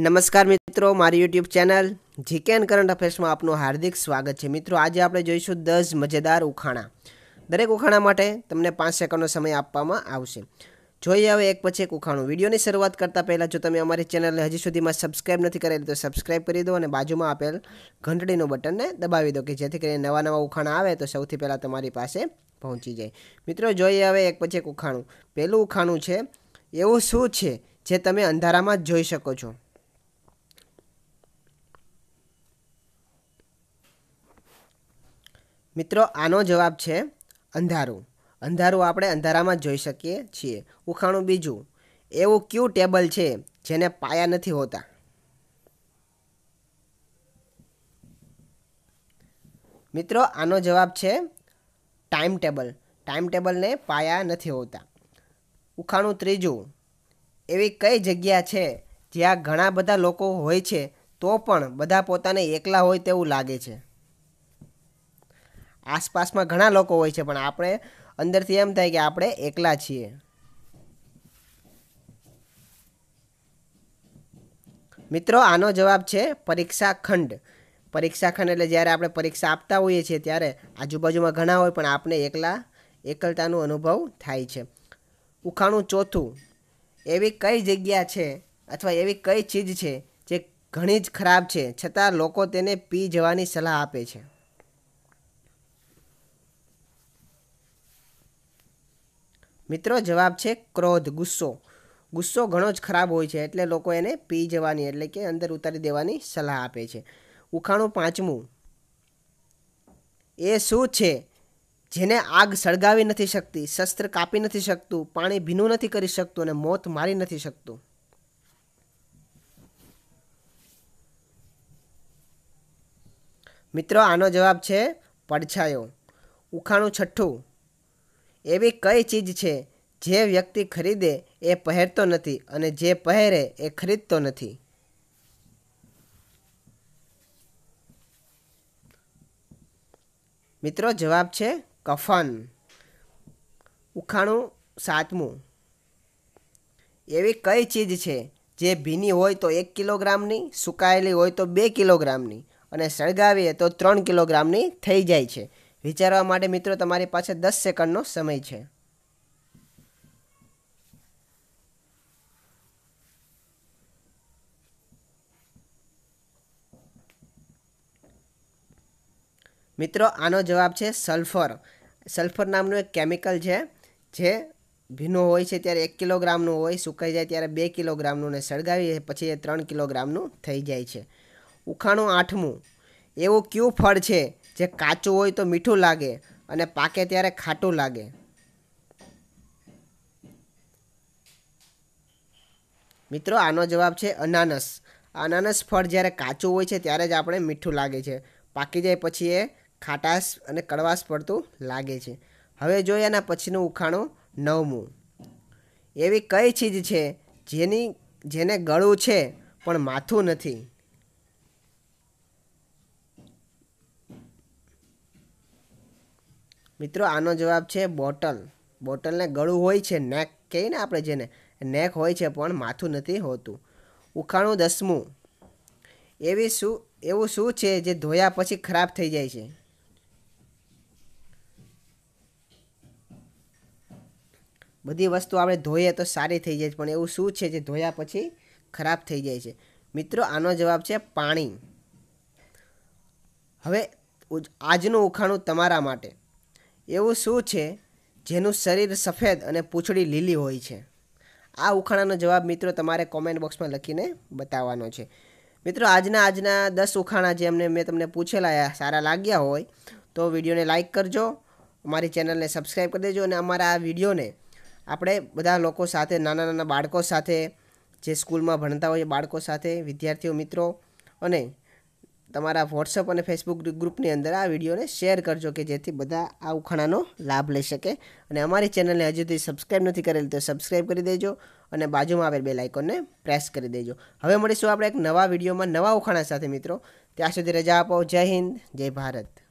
નમસ્કાર મિત્રો, મારી YouTube channel GK and current અફેર્સમાં આપનું હાર્દિક સ્વાગત છે. મિત્રો, આજે આપણે જોઈશું દસ મજેદાર ઉખાણા. દરેક ઉખાણા માટે તમને પાંચ સેકન્ડનો સમય આપવામાં આવશે. જોઈએ હવે એક પછી એક ઉખાણું. વિડીયોની શરૂઆત કરતાં પહેલાં જો તમે અમારી ચેનલને હજી સુધીમાં સબસ્ક્રાઇબ નથી કરેલી તો સબસ્ક્રાઇબ કરી દો અને બાજુમાં આપેલ ઘંટડીનું બટનને દબાવી દો કે જેથી કરીને નવા નવા ઉખાણા આવે તો સૌથી પહેલાં તમારી પાસે પહોંચી જાય. મિત્રો, જોઈએ હવે એક પછી એક ઉખાણું. પહેલું ઉખાણું છે, એવું શું છે જે તમે અંધારામાં જોઈ શકો છો? મિત્રો, આનો જવાબ છે અંધારું. અંધારું આપણે અંધારામાં જોઈ શકીએ છીએ. ઉખાણું બીજું. એવું ક્યું ટેબલ છે જેને પાયા નથી હોતા? મિત્રો, આનો જવાબ છે ટાઈમ ટેબલ. ટાઈમ ટેબલને પાયા નથી હોતા. ઉખાણું ત્રીજું. એવી કઈ જગ્યા છે જ્યાં ઘણા બધા લોકો હોય છે તો પણ બધા પોતાને એકલા હોય તેવું લાગે છે? આસપાસમાં ઘણા લોકો હોય છે, પણ આપણે અંદરથી એમ થાય કે આપણે એકલા છીએ. મિત્રો, આનો જવાબ છે પરીક્ષા ખંડ. પરીક્ષા ખંડ એટલે જ્યારે આપણે પરીક્ષા આપતા હોઈએ છીએ, ત્યારે આજુબાજુમાં ઘણા હોય, પણ આપણે એકલા, એકલતાનો અનુભવ થાય છે. ઉખાણું ચોથું. એવી કઈ જગ્યા છે અથવા એવી કઈ ચીજ છે જે ઘણી જ ખરાબ છે, છતાં લોકો તેને પી જવાની સલાહ આપે છે? મિત્રો, જવાબ છે ક્રોધ, ગુસ્સો. ગુસ્સો ઘણો જ ખરાબ હોય છે, એટલે લોકો એને પી જવાની, એટલે કે અંદર ઉતારી દેવાની સલાહ આપે છે. ઉખાણું પાંચમું. એ શું છે? જેને આગ સળગાવી નથી શકતી, શસ્ત્ર કાપી નથી શકતું, પાણી ભીનું નથી કરી શકતું અને મોત મારી નથી શકતું. મિત્રો, આનો જવાબ છે પડછાયો. ઉખાણું છઠ્ઠું. એવી કઈ ચીજ છે જે વ્યક્તિ ખરીદે એ પહેરતો નથી અને જે પહેરે એ ખરીદતો નથી? મિત્રો, જવાબ છે કફન. ઉખાણું સાતમું. એવી કઈ ચીજ છે જે ભીની હોય તો એક કિલોગ્રામની, સુકાયેલી હોય તો બે કિલોગ્રામની અને સળગાવીએ તો ત્રણ કિલોગ્રામની થઈ જાય છે. વિચારવા માટે મિત્રો, તમારી પાસે દસ સેકન્ડનો સમય છે. મિત્રો, આનો જવાબ છે સલ્ફર. સલ્ફર નામનું એક કેમિકલ છે, જે ભીનું હોય છે ત્યારે એક કિલોગ્રામનું હોય, સુકાઈ જાય ત્યારે બે કિલોગ્રામનું ને સળગાવીએ પછી એ ત્રણ કિલોગ્રામનું થઈ જાય છે. ઉખાણું આઠમું. એવું કયું ફળ છે? જે કાચું હોય તો મીઠું લાગે અને પાકે ત્યારે ખાટું લાગે. મિત્રો, આનો જવાબ છે અનાનસ. અનાનસ ફળ જ્યારે કાચું હોય છે ત્યારે જ આપણે મીઠું લાગે છે. પાકી જાય પછી એ ખાટાશ અને કડવાશ પડતું લાગે છે. હવે જોઈએ એના પછીનું ઉખાણું નવમું. એવી કઈ ચીજ છે જેની, જેને ગળું છે પણ માથું નથી? મિત્રો, આનો જવાબ છે બોટલ. બોટલને ગળું હોય છે નેક, કહીએ ને આપણે જેને. નેક હોય છે પણ માથું નથી હોતું. ઉખાણું દસમું. એવી શું, એવું શું છે જે ધોયા પછી ખરાબ થઈ જાય છે? બધી વસ્તુ આપણે ધોઈએ તો સારી થઈ જાય છે, પણ એવું શું છે જે ધોયા પછી ખરાબ થઈ જાય છે? મિત્રો, આનો જવાબ છે પાણી. હવે આજનું ઉખાણું તમારા માટે. એવું શું છે જેનું શરીર સફેદ અને પૂંછડી લીલી હોય છે? આ ઉખાણાનો જવાબ મિત્રો તમારે કોમેન્ટ બોક્સમાં લખીને બતાવવાનો છે. મિત્રો આજના આજના દસ ઉખાણા જે અમને મેં તમને પૂછેલા સારા લાગ્યા હોય તો વિડીયોને લાઇક કરજો, અમારી ચેનલને સબસ્ક્રાઈબ કરી દેજો અને અમારા આ વિડીયોને આપણે બધા લોકો સાથે, નાના નાના બાળકો સાથે જે સ્કૂલમાં ભણતા હોય બાળકો સાથે, વિદ્યાર્થીઓ મિત્રો અને તમારા વોટ્સઅપ અને ફેસબુક ગ્રુપની અંદર આ વિડીયોને શેર કરજો કે જેથી બધા આ ઉખાણાનો લાભ લઈ શકે. અને અમારી ચેનલને હજુ સુધી સબસ્ક્રાઈબ નથી કરેલી તો સબસ્ક્રાઈબ કરી દેજો અને બાજુમાં આવેલ બે લાઇકોનને પ્રેસ કરી દેજો. હવે મળીશું આપણે એક નવા વિડીયોમાં નવા ઉખાણા સાથે મિત્રો. ત્યાં સુધી રજા આપો. જય હિન્દ. જય ભારત.